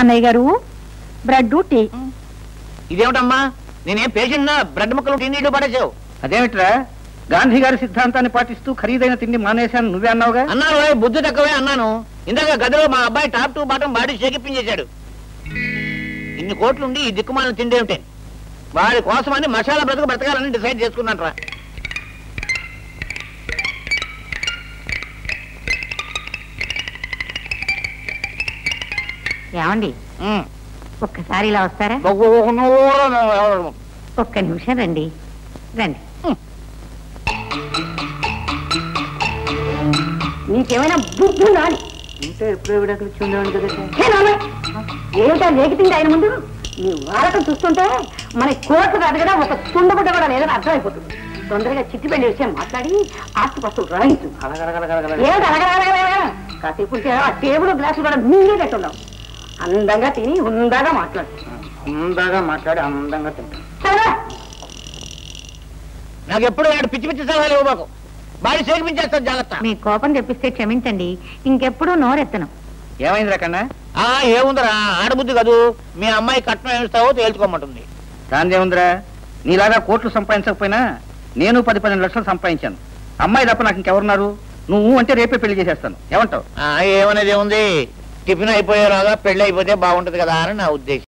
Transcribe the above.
అన్నయ్య గారు bread tea. ఇదేమిటమ్మా? నేనేం పేషెంట్ బ్రెడ్ ముక్కలు తిండి పడేసావు అదేమిట్రా? గాంధీ గారి సిద్ధాంతాన్ని పాటిస్తూ ఖరీదైన తిండి మానేశాను. నువ్వే అన్నావుగా? అన్నాను ఓయ్, బుద్ధి తక్కువే అన్నాను. ఇందాక గదిలో మా అబ్బాయి టాప్ టు బాటం బాడీ షేకిప్పించేశాడు ఇన్ని కోట్లుండి ఈ దిక్కుమాలను తిండేమిటే వాడి కోసమని మసాలా బ్రతుకు బ్రతకాలని డిసైడ్ చేసుకున్నాను రా ఏమండి? ఒక్కసారి ఇలా వస్తారా? ఒక్క నిమిషం రండి. రండి. నీకేమైనా బుద్ధి రాని ఏమిటా లేకిటింది ఆయన ముందు? నీ వాడకం చూస్తుంటే మన కోర్టు కాదు కదా ఒక తుండబుడ్డ కూడా లేదని అర్థమైపోతుంది. తొందరగా చిట్టి పెళ్ళి విషయం మాట్లాడి ఆస్తి పస్తు రాయించు? కాసేపు ఉంటే ఆ టేబుల్ గ్లాసులు కూడా మింగేటట్టున్నావు. అందంగా తిని ఉందాగా మాట్లాడు. అందంగా మాట్లాడి అందంగా తింటా. నాకు ఎప్పుడు వాడు పిచ్చి పిచ్చి సలహాలు ఇవ్వబాకు బాడీ షేకిపించేస్తాను జాగ్రత్త. మీ కోపం తెప్పిస్తే క్షమించండి. ఇంకెప్పుడు నోరెత్తను. ఏమైందిరా కన్నా? ఆ ఏముందరా? ఆడబుద్ధి కదూ. మీ అమ్మాయి కట్నం ఏమిస్తావో తేల్చుకోమంటుంది. దాందేముందిరా నీలాగా కోట్లు సంపాదించకపోయినా నేను పది పన్నెండు లక్షలు సంపాదించాను. అమ్మాయి తప్ప నాకు ఇంకెవరున్నారు? నువ్వు అంటే రేపే పెళ్ళి చేసేస్తాను. ఏమంటావు? ఆ, ఏమనేది ఏముంది? టిఫిన్ అయిపోయేలాగా పెళ్ళి అయిపోతే బాగుంటది కదా అని నా ఉద్దేశం.